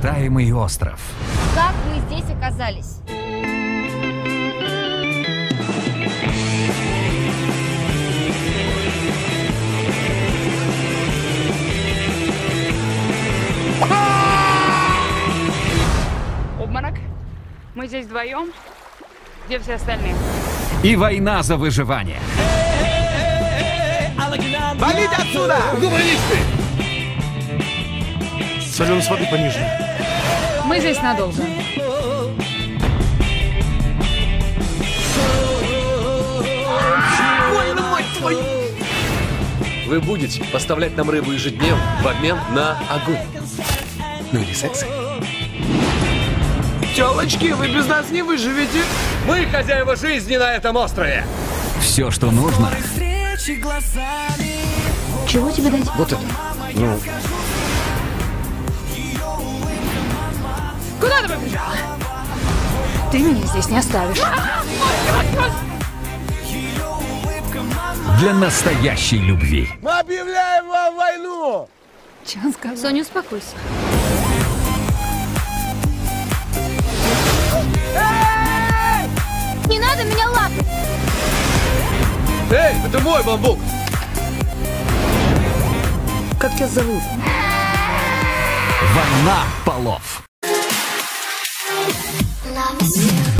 необитаемый остров. Как мы здесь оказались? Обморок. Мы здесь вдвоем. Где все остальные? И война за выживание. Валите отсюда! Гуманисты! Соленость воды понижена. Мы здесь надолго. Больно, мать твою! Вы будете поставлять нам рыбу ежедневно в обмен на огонь. Ну или секс. Телочки, вы без нас не выживете. Мы хозяева жизни на этом острове. Все, что нужно, Чего тебе дать? Вот это. Ну, Куда ты побежала? Ты меня здесь не оставишь. для настоящей любви. Мы объявляем вам войну! Че он сказал? Соня, успокойся. Не надо меня лапать! эй, это мой бамбук. Как тебя зовут? Война полов. dance.